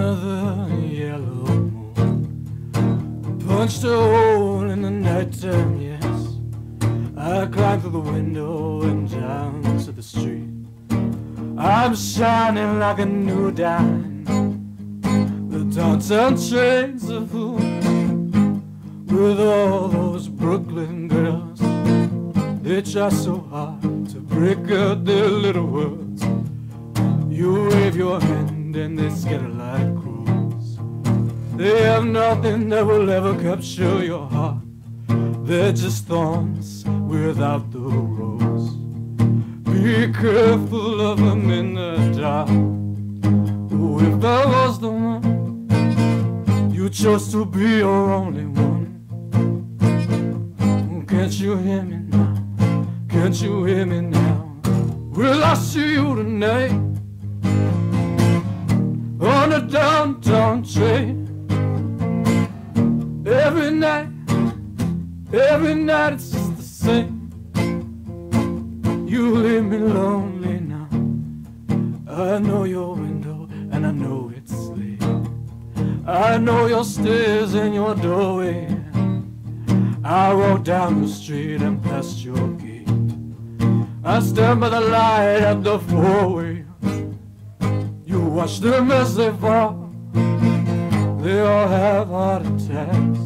the yellow moon. Punched a hole in the nighttime, yes. I climbed through the window and down to the street. I'm shining like a new dime. The downtown trains are full with all those Brooklyn girls. They try so hard to break out their little words. You wave your hand and they scatter like crows. They have nothing that will ever capture your heart. They're just thorns without the rose. Be careful of them in the dark. Oh, if I was the one, you chose to be your only one. Can't you hear me now? Can't you hear me now? Will I see you tonight on downtown train? Every night, every night it's just the same. You leave me lonely now. I know your window and I know it's late. I know your stairs and your doorway. I walk down the street and past your gate. I stand by the light at the four-way. Watch them as they fall. They all have heart attacks.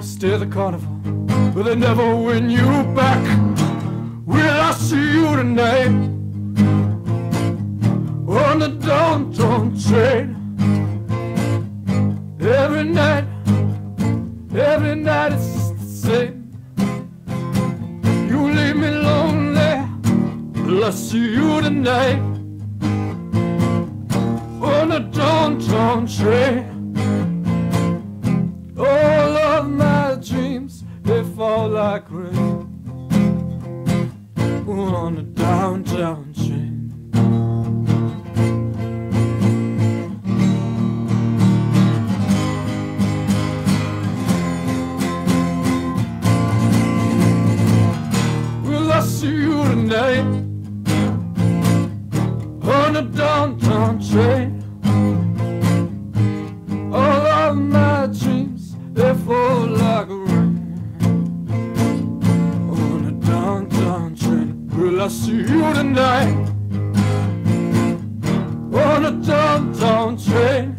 Stay the carnival, but they never win you back. Will I see you tonight on the downtown train? Every night, every night it's just the same. You leave me lonely. Will I see you tonight train? All of my dreams they fall like rain on a downtown train. Will I see you tonight on the downtown train? Will I see you tonight on a downtown train?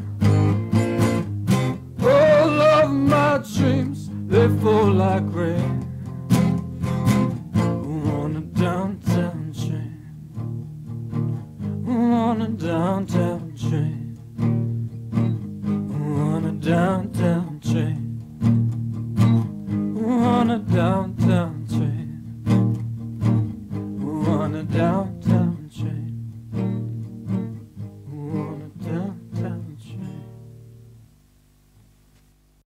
All of my dreams they fall like rain on a downtown train. On a downtown train. On a downtown train on a downtown